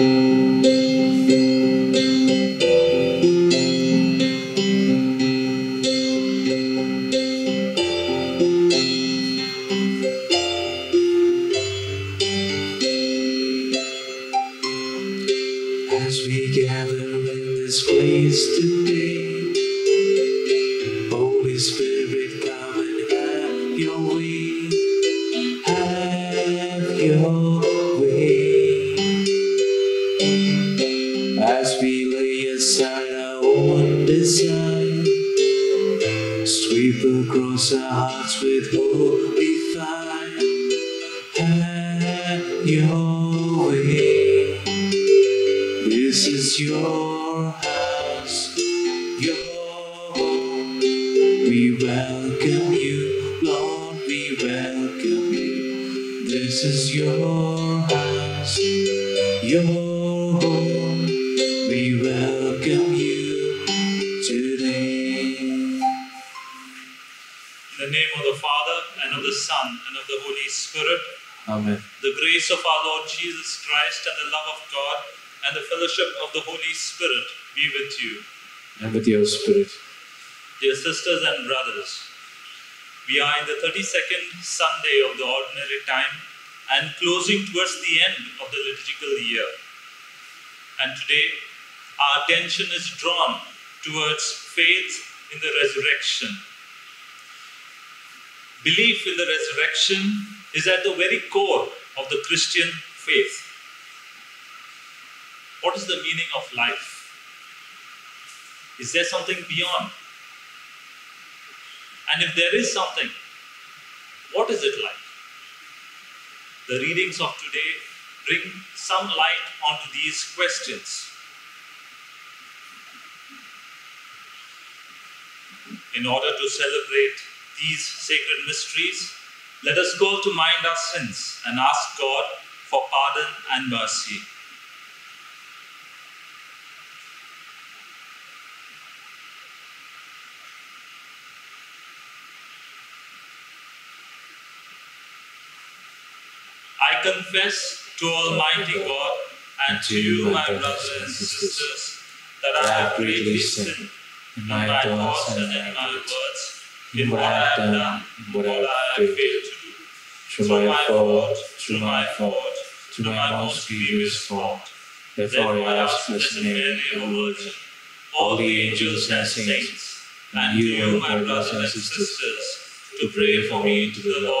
As with your spirit. Dear sisters and brothers, we are in the 32nd Sunday of the ordinary time and closing towards the end of the liturgical year. And today, our attention is drawn towards faith in the resurrection. Belief in the resurrection is at the very core of the Christian faith. What is the meaning of life? Is there something beyond? And if there is something, what is it like? The readings of today bring some light onto these questions. In order to celebrate these sacred mysteries, let us call to mind our sins and ask God for pardon and mercy. I confess to Almighty God and to you, my brothers and sisters, that I have greatly sinned In my thoughts and in my words, in what I have done, in what I have failed to do. Through my fault, through my fault, through my most grievous fault. Therefore I ask Blessed Mary, O Virgin, all the angels and saints, and you, my brothers and sisters, to pray for me to the Lord.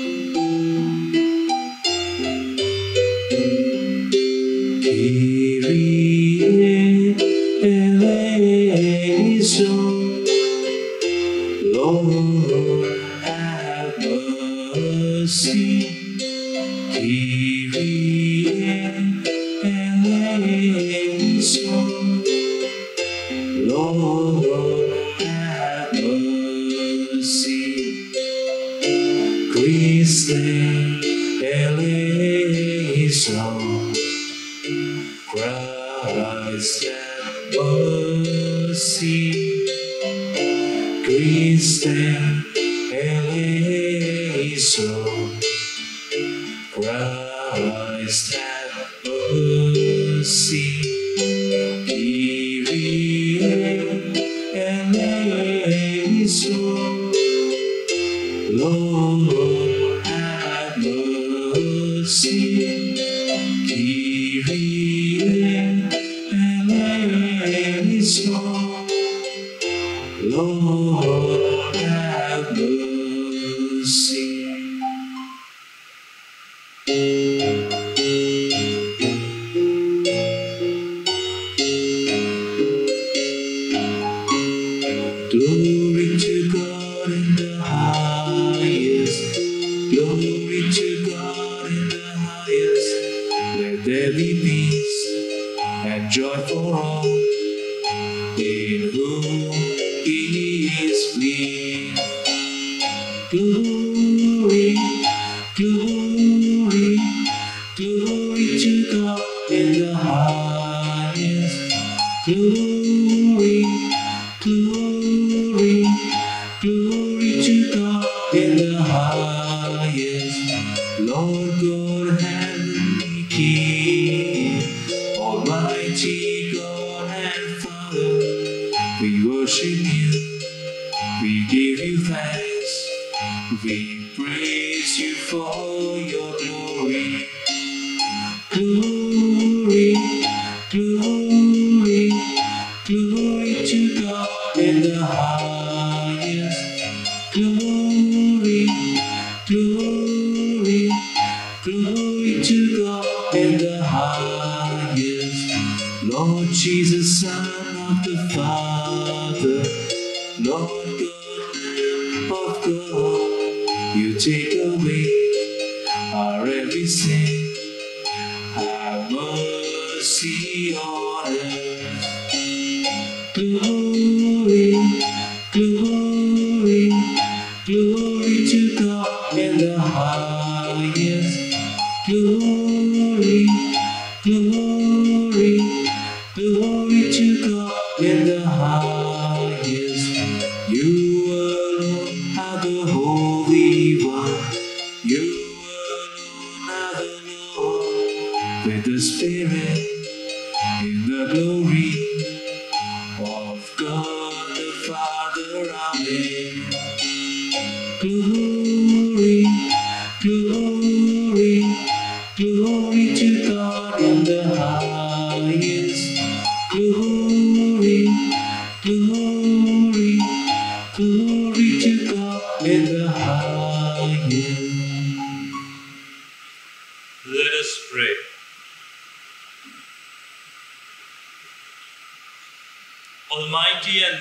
Lord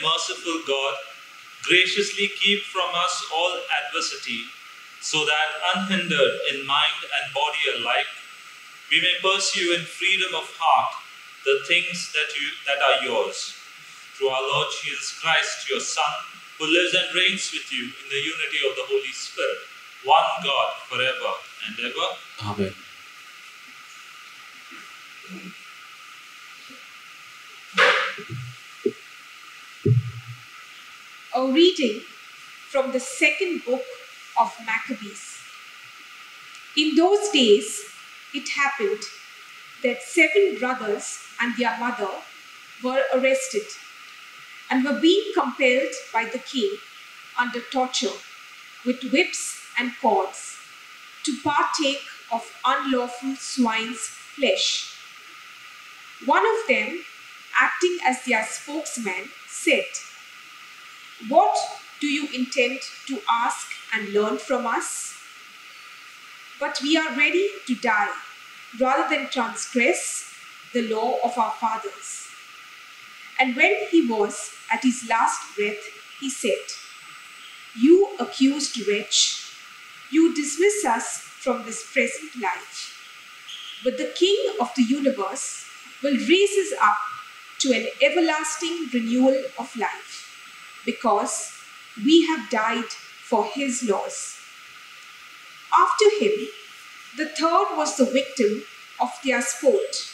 merciful God, graciously keep from us all adversity, so that unhindered in mind and body alike, we may pursue in freedom of heart the things that you that are yours. Through our Lord Jesus Christ, your Son, who lives and reigns with you in the unity of the Holy Spirit, one God forever and ever. Amen. A reading from the second book of Maccabees. In those days, it happened that seven brothers and their mother were arrested and were being compelled by the king under torture with whips and cords to partake of unlawful swine's flesh. One of them, acting as their spokesman, said, What do you intend to ask and learn from us? But we are ready to die rather than transgress the law of our fathers. And when he was at his last breath, he said, You accused wretch, you dismiss us from this present life. But the King of the universe will raise us up to an everlasting renewal of life, because we have died for his laws. After him, the third was the victim of their sport.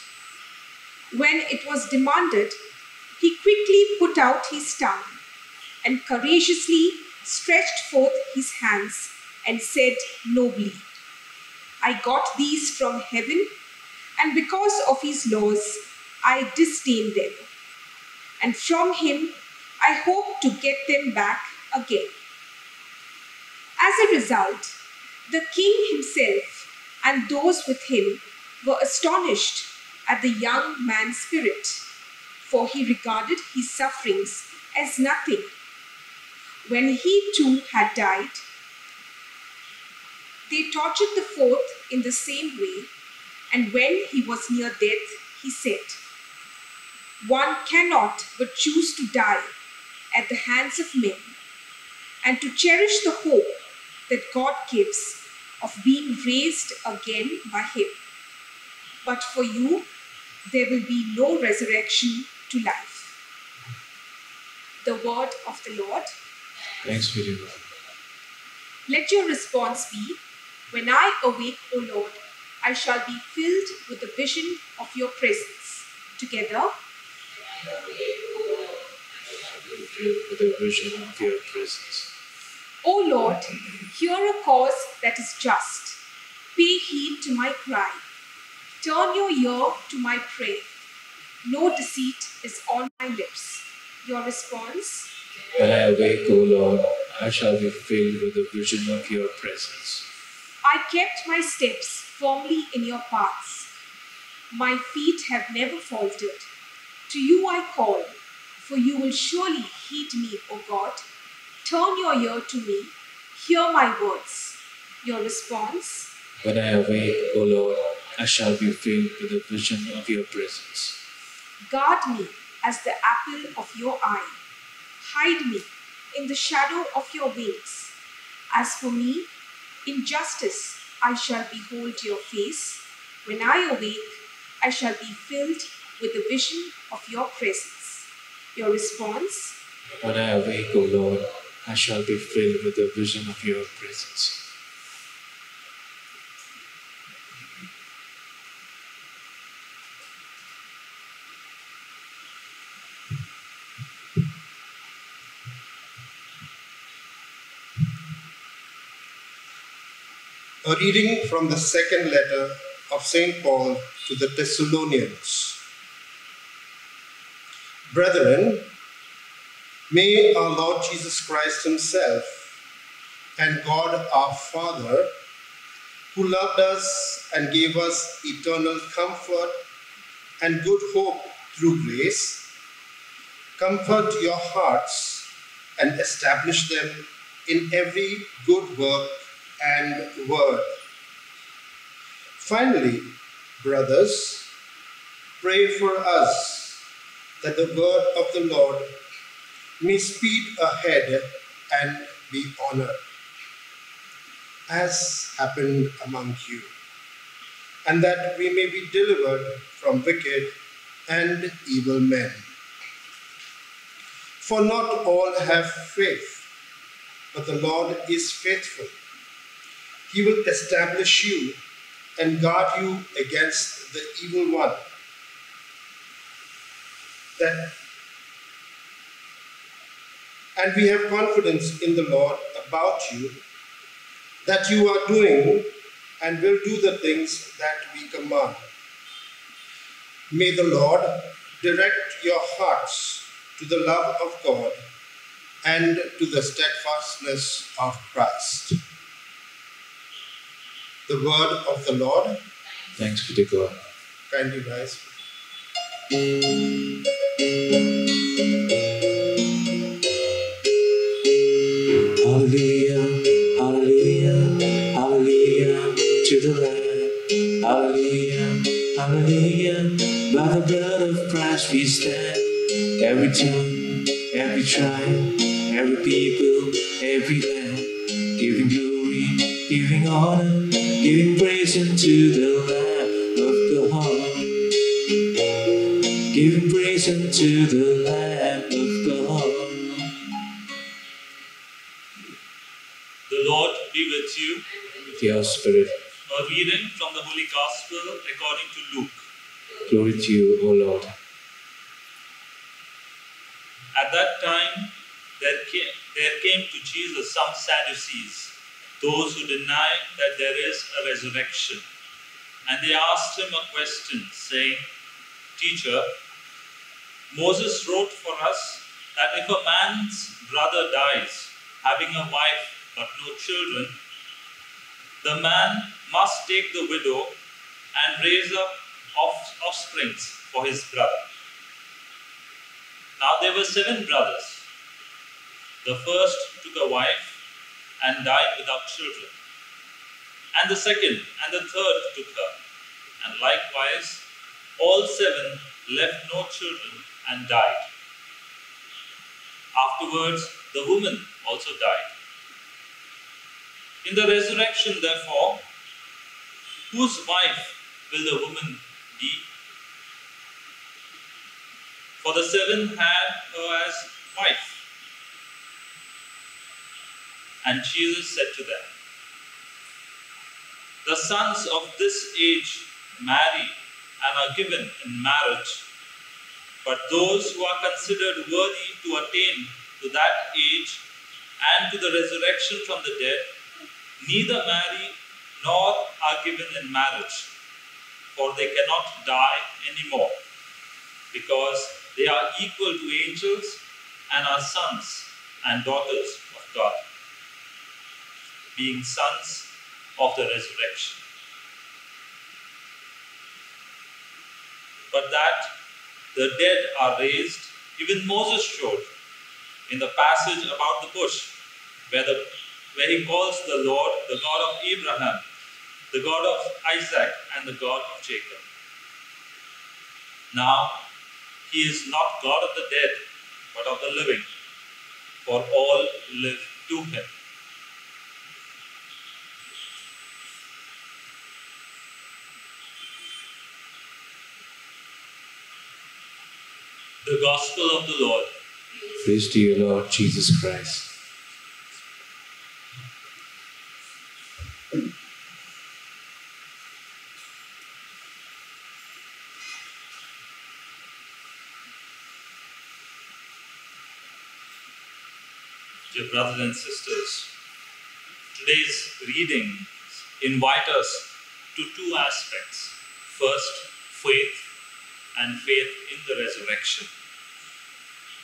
When it was demanded, he quickly put out his tongue and courageously stretched forth his hands and said nobly, I got these from heaven, and because of his laws, I disdain them. And from him, I hope to get them back again. As a result, the king himself and those with him were astonished at the young man's spirit, for he regarded his sufferings as nothing. When he too had died, they tortured the fourth in the same way, and when he was near death, he said, One cannot but choose to die at the hands of men, and to cherish the hope that God gives of being raised again by him. But for you, there will be no resurrection to life. The word of the Lord. Thanks be to God. Let your response be When I awake, O Lord, I shall be filled with the vision of your presence. Together, With the vision of your presence. O Lord, hear a cause that is just. Pay heed to my cry. Turn your ear to my prayer. No deceit is on my lips. Your response When I awake, O Lord, I shall be filled with the vision of your presence. I kept my steps firmly in your paths. My feet have never faltered. To you I call, for you will surely heed me, O God. Turn your ear to me, hear my words. Your response When I awake, O Lord, I shall be filled with the vision of your presence. Guard me as the apple of your eye. Hide me in the shadow of your wings. As for me, in justice I shall behold your face. When I awake, I shall be filled with the vision of your presence. Your response When I awake, O Lord, I shall be filled with the vision of your presence. A reading from the second letter of St. Paul to the Thessalonians. Brethren, may our Lord Jesus Christ Himself and God our Father, who loved us and gave us eternal comfort and good hope through grace, comfort your hearts and establish them in every good work and word. Finally, brothers, pray for us that the word of the Lord may speed ahead and be honored, as happened among you, and that we may be delivered from wicked and evil men. For not all have faith, but the Lord is faithful. He will establish you and guard you against the evil one. That and we have confidence in the Lord about you that you are doing and will do the things that we command. May the Lord direct your hearts to the love of God and to the steadfastness of Christ. The word of the Lord. Thanks be to God. Kindly rise. Lamb. Hallelujah, hallelujah. By the blood of Christ we stand. Every tongue, every tribe, every people, every land. Giving glory, giving honor, giving praise unto the Lamb of God. Giving praise unto the Lamb of God. The Lord be with you. With your spirit. A reading from the Holy Gospel according to Luke. Glory to you, O Lord. At that time, there came, there came to Jesus some Sadducees, those who deny that there is a resurrection. And they asked him a question, saying, Teacher, Moses wrote for us that if a man's brother dies, having a wife but no children, the man must take the widow and raise up off- offsprings for his brother. Now there were seven brothers. The first took a wife and died without children. And the second and the third took her. And likewise, all seven left no children and died. Afterwards, the woman also died. In the resurrection, therefore, whose wife will the woman be? For the seven had her as wife. And Jesus said to them, The sons of this age marry and are given in marriage, but those who are considered worthy to attain to that age and to the resurrection from the dead neither marry nor are given in marriage, for they cannot die anymore, because they are equal to angels and are sons and daughters of God, being sons of the resurrection. But that the dead are raised, even Moses showed in the passage about the bush, where, the, where he calls the Lord the God of Abraham, the God of Isaac, and the God of Jacob. Now, he is not God of the dead, but of the living, for all live to him. The Gospel of the Lord. Praise to you, Lord Jesus Christ. Dear brothers and sisters, today's reading invite us to two aspects. First, faith and faith in the resurrection.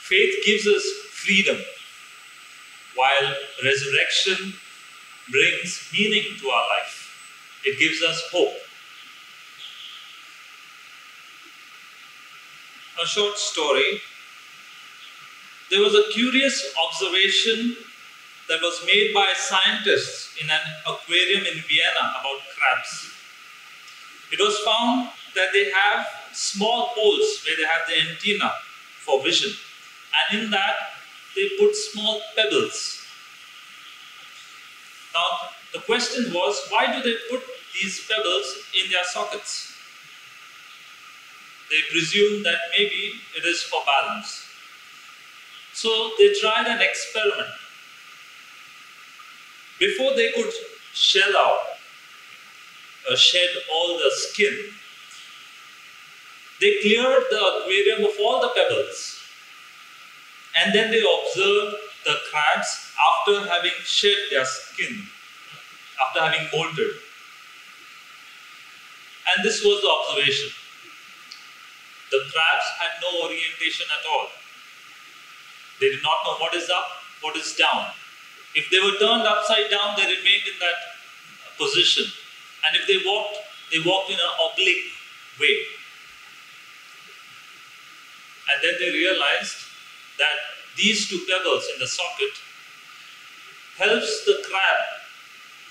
Faith gives us freedom, while resurrection brings meaning to our life. It gives us hope. A short story. There was a curious observation that was made by scientists in an aquarium in Vienna about crabs. It was found that they have small holes where they have the antenna for vision, and in that they put small pebbles. Now, the question was why do they put these pebbles in their sockets? They presume that maybe it is for balance. So they tried an experiment. Before they could shell out, uh, shed all the skin, they cleared the aquarium of all the pebbles. And then they observed the crabs after having shed their skin, after having molted. And this was the observation. The crabs had no orientation at all. They did not know what is up, what is down. If they were turned upside down, they remained in that position. And if they walked, they walked in an oblique way. And then they realized that these two pebbles in the socket helps the crab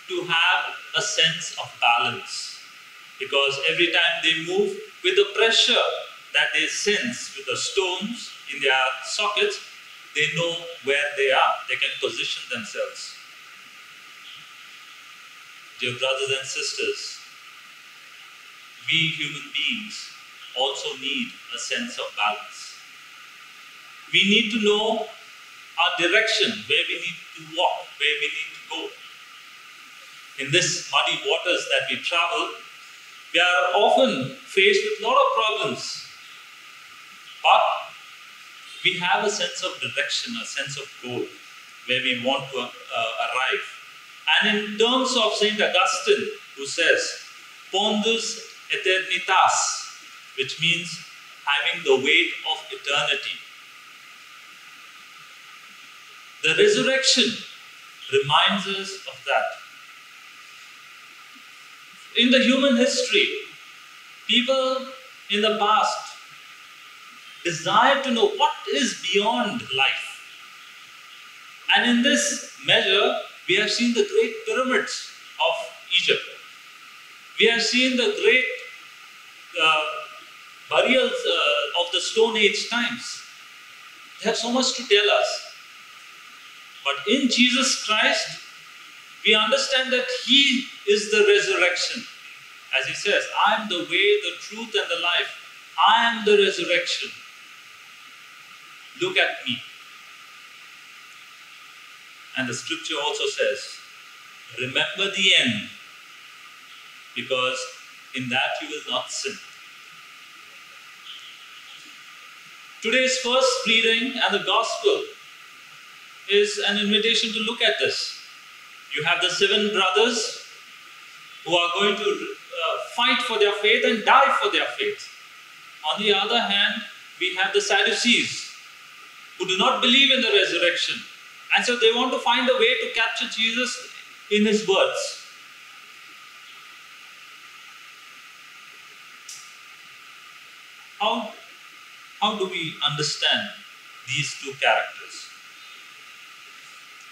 to have a sense of balance. Because every time they move with the pressure that they sense with the stones in their sockets, they know where they are. They can position themselves. Dear brothers and sisters, we human beings also need a sense of balance. We need to know our direction, where we need to walk, where we need to go. In this muddy waters that we travel, we are often faced with a lot of problems. But we have a sense of direction, a sense of goal, where we want to uh, arrive. And in terms of St. Augustine, who says, Pondus eternitas, which means having the weight of eternity. The resurrection reminds us of that. In the human history, people in the past desire to know what is beyond life. And in this measure, we have seen the great pyramids of Egypt. We have seen the great uh, burials uh, of the Stone Age times. They have so much to tell us. But in Jesus Christ, we understand that He is the resurrection. As He says, I am the way, the truth, and the life. I am the resurrection. Look at me. And the scripture also says, Remember the end, because in that you will not sin. Today's first reading and the gospel is an invitation to look at this. You have the seven brothers who are going to uh, fight for their faith and die for their faith. On the other hand, we have the Sadducees who do not believe in the resurrection And so they want to find a way to capture Jesus in his words. How, how do we understand these two characters?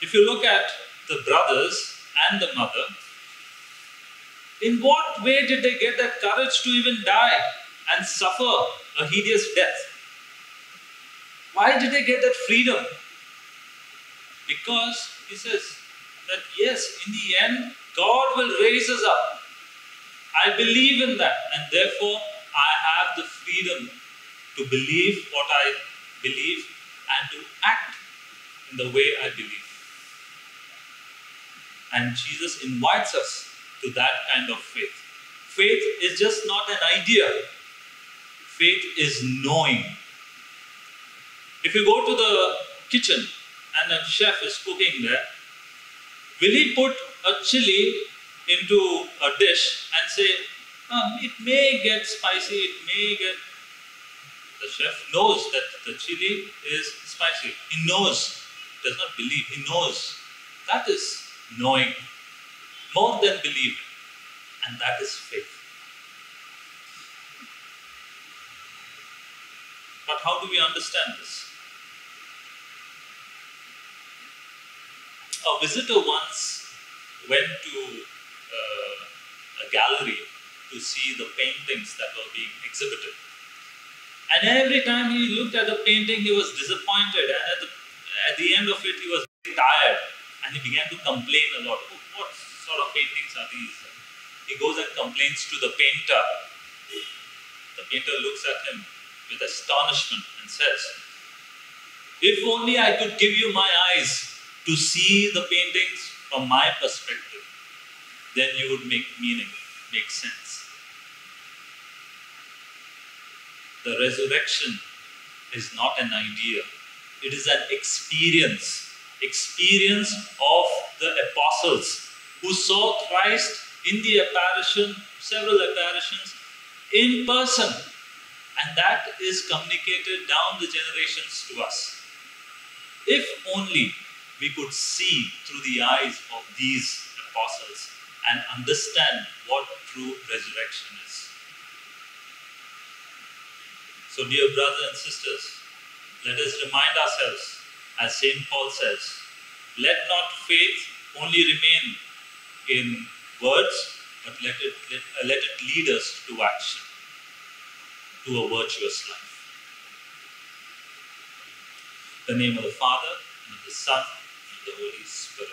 If you look at the brothers and the mother, in what way did they get that courage to even die and suffer a hideous death? Why did they get that freedom? Because he says that yes, in the end, God will raise us up. I believe in that, and therefore I have the freedom to believe what I believe and to act in the way I believe. And Jesus invites us to that kind of faith. Faith is just not an idea, faith is knowing. If you go to the kitchen and a chef is cooking there, will he put a chili into a dish and say, "Um, it may get spicy, it may get. The chef knows that the chili is spicy. He knows, does not believe, he knows. That is knowing more than believing, and that is faith. But how do we understand this? A visitor once went to uh, a gallery to see the paintings that were being exhibited. And every time he looked at the painting, he was disappointed, and at the, at the end of it, he was tired and he began to complain a lot. Oh, what sort of paintings are these? He goes and complains to the painter. The painter looks at him with astonishment and says, If only I could give you my eyes to see the paintings from my perspective, then you would make meaning, make sense. The resurrection is not an idea, it is an experience. Experience of the apostles who saw Christ in the apparition, several apparitions, in person. And that is communicated down the generations to us. If only we could see through the eyes of these apostles and understand what true resurrection is. So, dear brothers and sisters, let us remind ourselves, as St. Paul says, let not faith only remain in words, but let it, let, uh, let it lead us to action, to a virtuous life. In the name of the Father, and of the Son, and of the Holy Spirit.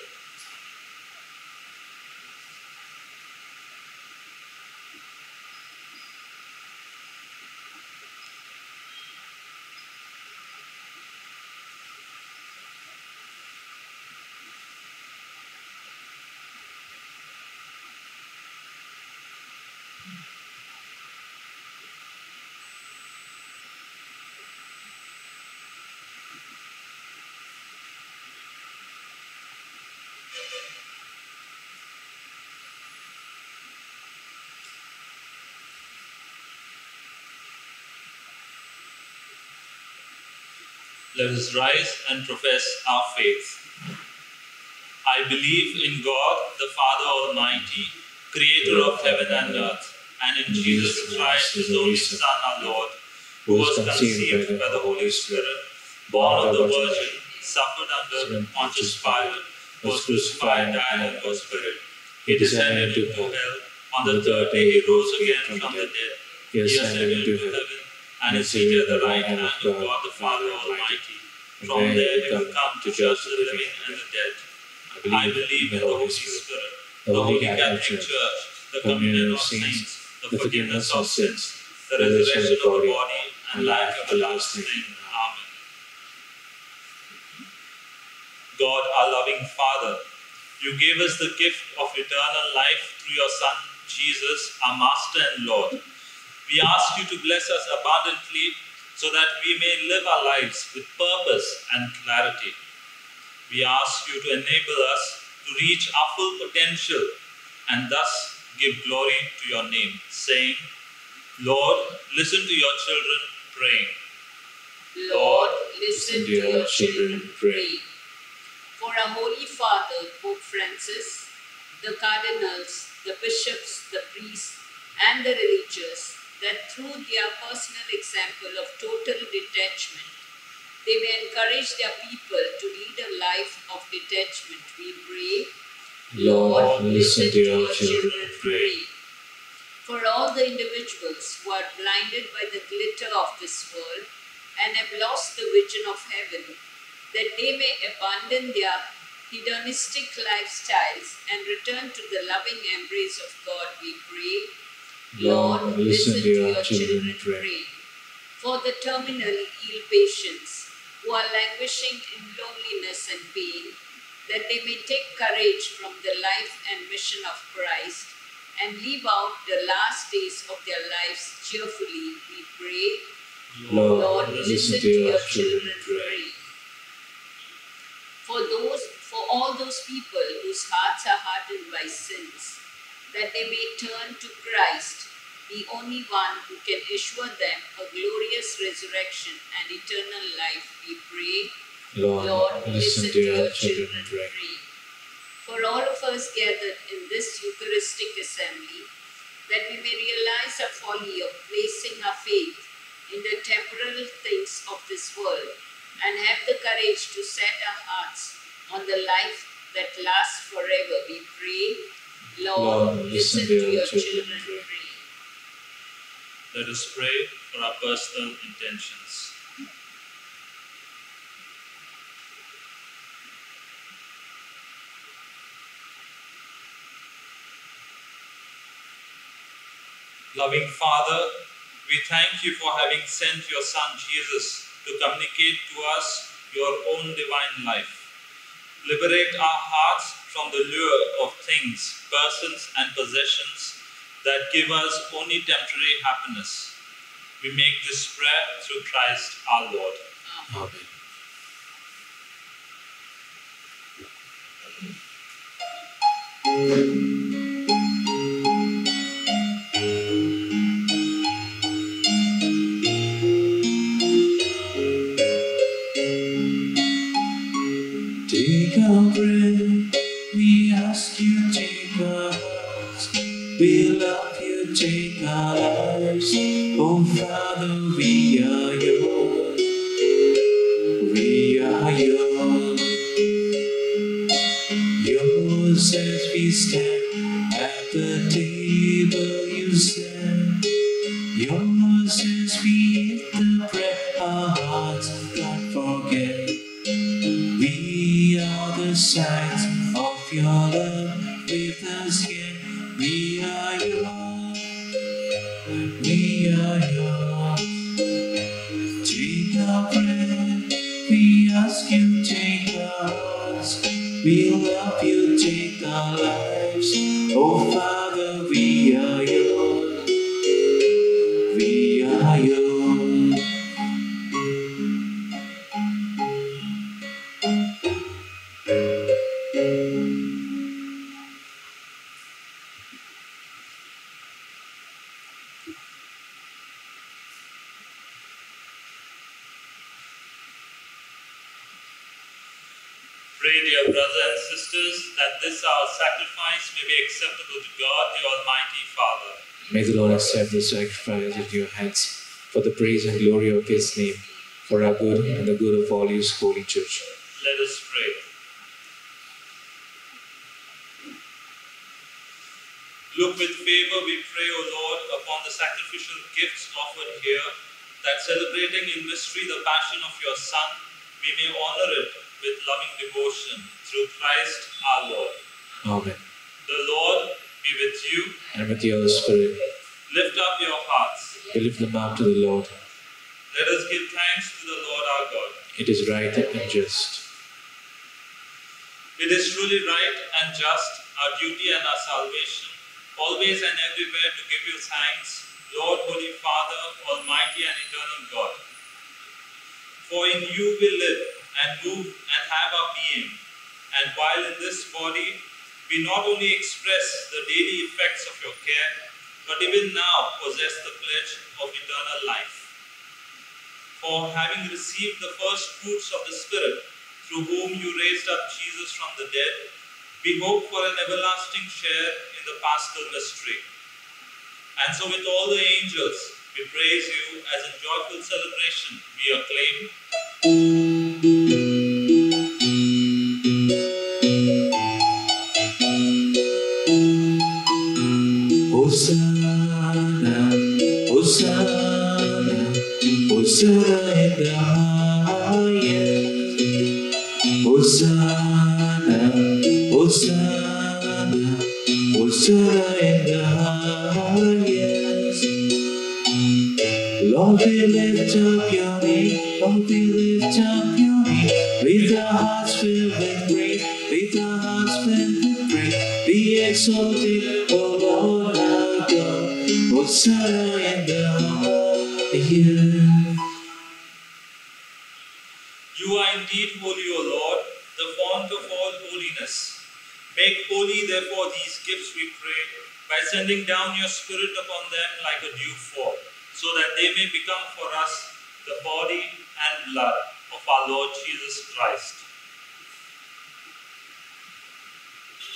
Let us rise and profess our faith. I believe in God, the Father Almighty, creator of heaven and earth, and in Jesus Christ, his only Son, our Lord, who was conceived by the Holy Spirit, born of the Virgin, suffered under Pontius Pilate, was crucified, died, and was buried. He descended into hell. On the third day, he rose again from the dead. He ascended into heaven and is seated at the right hand of God the Father Almighty. From there he will come to judge the living and the dead. I believe in the Holy Spirit, the Holy Catholic Church, the communion of saints, the forgiveness of sins, the resurrection of the body, and life everlasting. Amen. God, our loving Father, you gave us the gift of eternal life through your Son, Jesus, our Master and Lord. We ask you to bless us abundantly so that we may live our lives with purpose and clarity. We ask you to enable us to reach our full potential and thus give glory to your name, saying, Lord, listen to your children praying. Lord, listen to your children praying. for our Holy Father, Pope Francis, the cardinals, the bishops, the priests, and the religious, that through their personal example of total detachment, they may encourage their people to lead a life of detachment. We pray. Lord, listen to your children, pray. For all the individuals who are blinded by the glitter of this world and have lost the vision of heaven, that they may abandon their hedonistic lifestyles and return to the loving embrace of God, we pray. Lord, listen to your children, pray. For the terminal ill patients who are languishing in loneliness and pain, that they may take courage from the life and mission of Christ and live out the last days of their lives cheerfully, we pray. Lord, listen to your children, pray. For those, for all those people whose hearts are hardened by sins, that they may turn to Christ, the only one who can assure them a glorious resurrection and eternal life, we pray. Lord, listen to your children, pray. For all of us gathered in this Eucharistic assembly, that we may realize our folly of placing our faith in the temporal things of this world and have the courage to set our hearts on the life that lasts forever, we pray. Lord, listen, to your children. Let us pray for our personal intentions. Loving Father, we thank you for having sent your Son Jesus to communicate to us your own divine life. Liberate our hearts from the lure of things, persons, and possessions that give us only temporary happiness. We make this prayer through Christ our Lord. Amen. Take the table you stand. Accept the sacrifice at your hands for the praise and glory of his name, for our good and the good of all his holy church. Let us pray. Look with favor, we pray, O Lord, upon the sacrificial gifts offered here, that celebrating in mystery the passion of your Son, we may honor it with loving devotion through Christ our Lord. Amen. The Lord be with you. And with your spirit, Lift up your hearts. we lift them up to the Lord. Let us give thanks to the Lord our God. It is right and just. It is truly right and just, our duty and our salvation, always and everywhere to give you thanks, Lord, Holy Father, Almighty and Eternal God. For in you we live and move and have our being, and while in this body we not only express the daily effects of your care, but even now possess the pledge of eternal life. For having received the first fruits of the Spirit through whom you raised up Jesus from the dead, we hope for an everlasting share in the paschal mystery. And so, with all the angels, we praise you as in joyful celebration we acclaim. Hosanna, Hosanna, Hosanna in the highest. Lord, we lift up your name, Lord, we lift up your name, with our hearts filled with praise, with our hearts filled with praise. Be exalted, therefore, these gifts, we pray, by sending down your Spirit upon them like a dew fall, so that they may become for us the body and blood of our Lord Jesus Christ.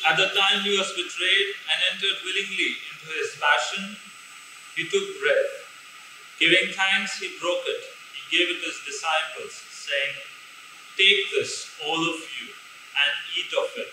At the time he was betrayed and entered willingly into his passion, he took bread. Giving thanks, he broke it. He gave it to his disciples, saying, Take this, all of you, and eat of it,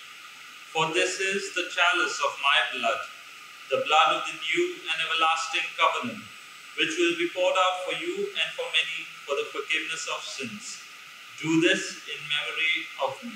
For this is the chalice of my blood, the blood of the new and everlasting covenant, which will be poured out for you and for many for the forgiveness of sins. Do this in memory of me.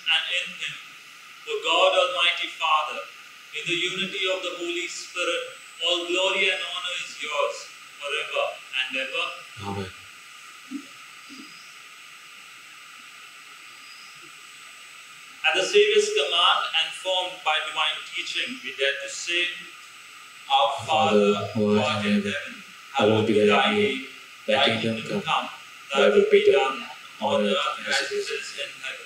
and in him, the God Almighty Father, in the unity of the Holy Spirit, all glory and honor is yours forever and ever. Amen. At the Saviour's command and formed by divine teaching, we dare to say, Our Father, who art in heaven, hallowed be thy name. Thy kingdom come, thy will be done on earth as it is in heaven.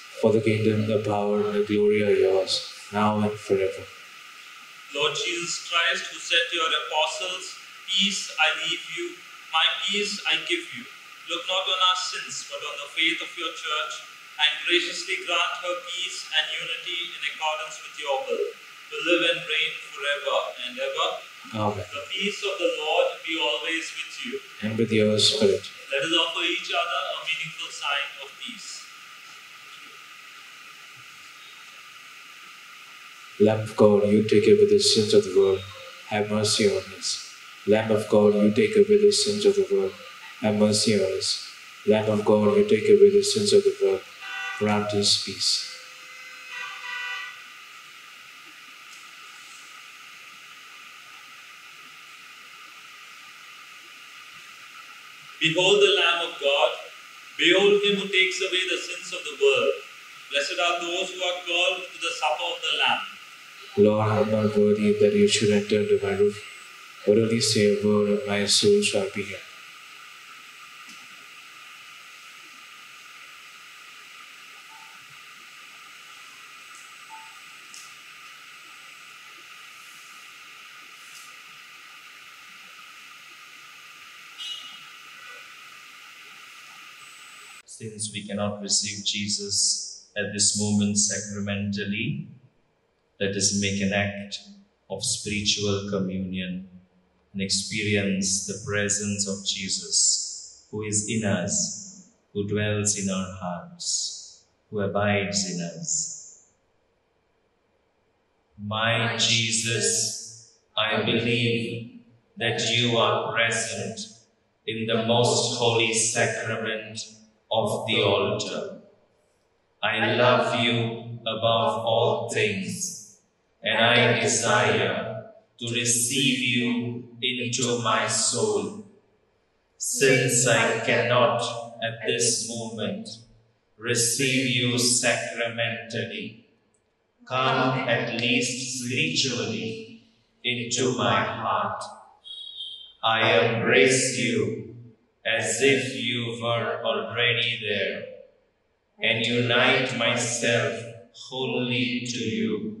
For the kingdom, the power, and the glory are yours, now and forever. Lord Jesus Christ, who said to your apostles, Peace I leave you, my peace I give you. Look not on our sins, but on the faith of your church, and graciously grant her peace and unity in accordance with your will, to live and reign forever and ever. Amen. The peace of the Lord be always with you. And with your spirit. Let us offer each other a meaningful sign of peace. Lamb of God, you take away the sins of the world, have mercy on us. Lamb of God, you take away the sins of the world, have mercy on us. Lamb of God, you take away the sins of the world, grant us peace. Behold the Lamb of God. Behold him who takes away the sins of the world. Blessed are those who are called to the supper of the Lamb. Lord, I am not worthy that you should enter under my roof, but only say a word, and my soul shall be healed. Since we cannot receive Jesus at this moment sacramentally, let us make an act of spiritual communion and experience the presence of Jesus, who is in us, who dwells in our hearts, who abides in us. My Jesus, I believe that you are present in the most holy sacrament of the altar. I love you above all things, and I desire to receive you into my soul. Since I cannot at this moment receive you sacramentally, come at least spiritually into my heart. I embrace you as if you were already there and unite myself wholly to you.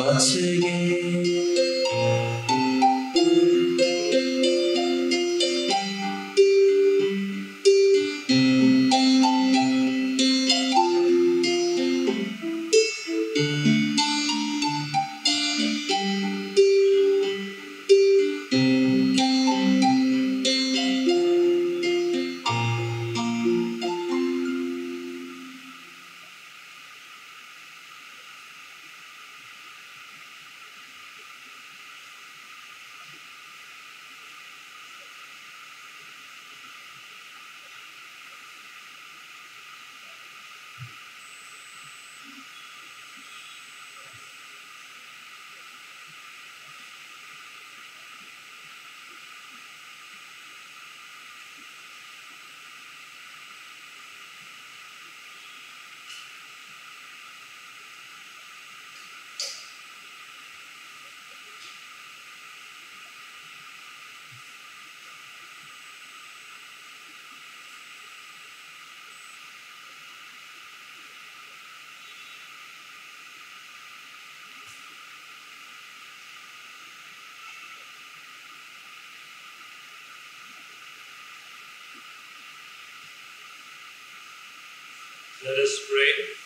Love once Let us pray.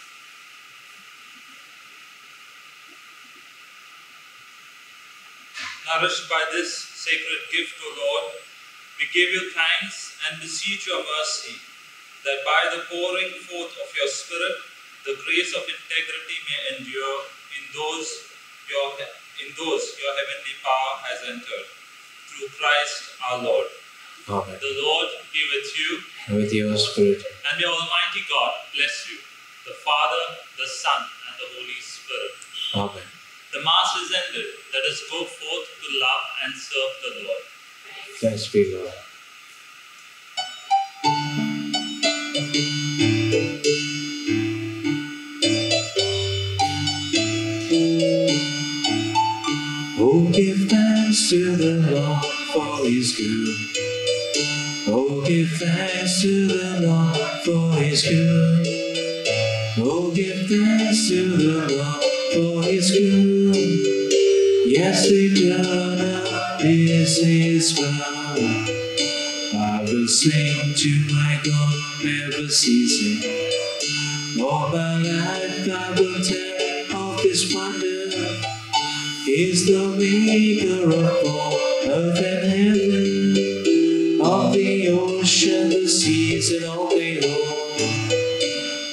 Nourished by this sacred gift, O Lord, we give you thanks and beseech your mercy that by the pouring forth of your Spirit, the grace of integrity may endure in those your in those your heavenly power has entered. Through Christ our Lord. Amen. The Lord be with you, And with your spirit. and may Almighty God bless you, the Father, the Son, and the Holy Spirit. Amen. The Mass is ended. Let us go forth to love and serve the Lord. Thanks be Lord. Oh, give thanks to the Lord for his good. Give thanks to the Lord for his good. Oh, give thanks to the Lord for his good. Yes, eternal is his power. I will sing to my God, never ceasing. All my life I will tell of his wonder. He's the maker of all earth and heaven, seas, and they hold.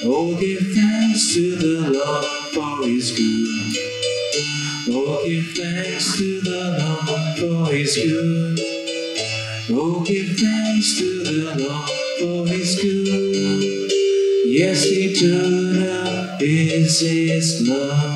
Oh, give thanks to the Lord for his good. Oh, give thanks to the Lord for his good. Oh, give thanks to the Lord for his good. Yes, eternal is his love.